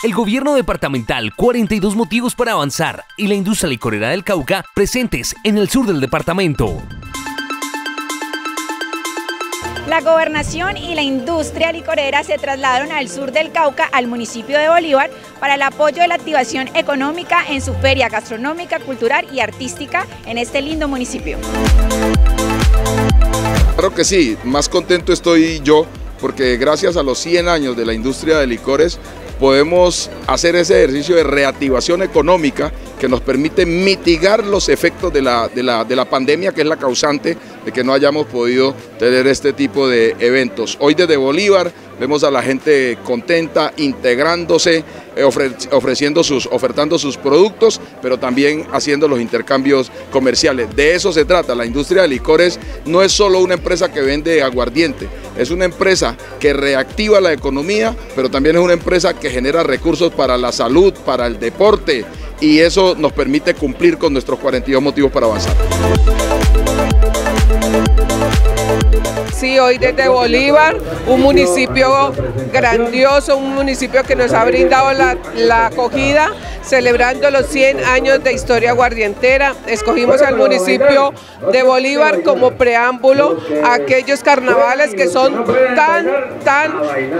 El gobierno departamental, 42 motivos para avanzar y la industria licorera del Cauca presentes en el sur del departamento. La gobernación y la industria licorera se trasladaron al sur del Cauca, al municipio de Bolívar, para el apoyo de la activación económica en su feria gastronómica, cultural y artística en este lindo municipio. Claro que sí, más contento estoy yo porque gracias a los 100 años de la industria de licores podemos hacer ese ejercicio de reactivación económica que nos permite mitigar los efectos de la, de la, pandemia, que es la causante de que no hayamos podido tener este tipo de eventos. Hoy desde Bolívar vemos a la gente contenta, integrándose, eh, ofreciendo sus, ofertando sus productos, pero también haciendo los intercambios comerciales. De eso se trata, la industria de licores no es solo una empresa que vende aguardiente, es una empresa que reactiva la economía, pero también es una empresa que genera recursos para la salud, para el deporte, y eso nos permite cumplir con nuestros 42 motivos para avanzar. Sí, hoy desde Bolívar, un municipio grandioso, un municipio que nos ha brindado la, la acogida celebrando los 100 años de historia guardientera. Escogimos al municipio de Bolívar como preámbulo a aquellos carnavales que son tan, tan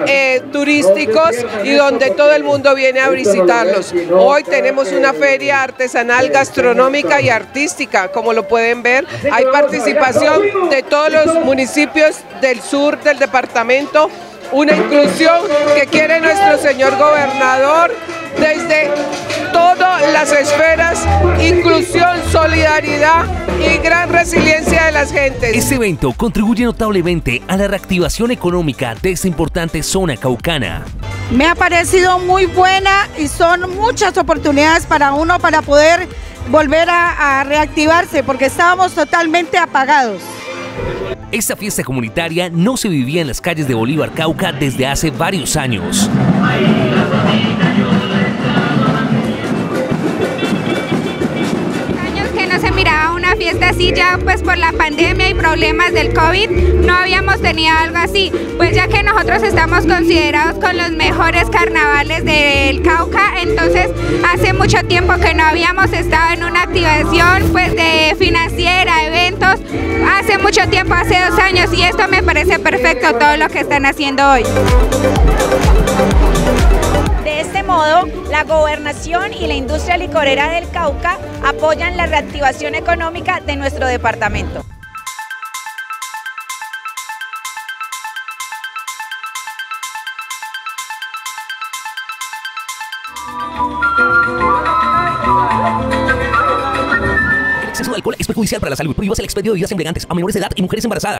eh, turísticos y donde todo el mundo viene a visitarlos. Hoy tenemos una feria artesanal, gastronómica y artística, como lo pueden ver. Hay participación de todos los municipios del sur del departamento una inclusión que quiere nuestro señor gobernador desde todas las esferas, inclusión, solidaridad y gran resiliencia de las gentes. Este evento contribuye notablemente a la reactivación económica de esta importante zona caucana. Me ha parecido muy buena y son muchas oportunidades para uno para poder volver a, a reactivarse porque estábamos totalmente apagados. Esta fiesta comunitaria no se vivía en las calles de Bolívar Cauca desde hace varios años. fiesta así ya pues por la pandemia y problemas del COVID no habíamos tenido algo así, pues ya que nosotros estamos considerados con los mejores carnavales del Cauca, entonces hace mucho tiempo que no habíamos estado en una activación pues de hace mucho tiempo, hace dos años y esto me parece perfecto todo lo que están haciendo hoy. De este modo, la gobernación y la industria licorera del Cauca apoyan la reactivación económica de nuestro departamento. Es perjudicial para la salud. Prohíbas el expendio de bebidas embriagantes a menores de edad y mujeres embarazadas.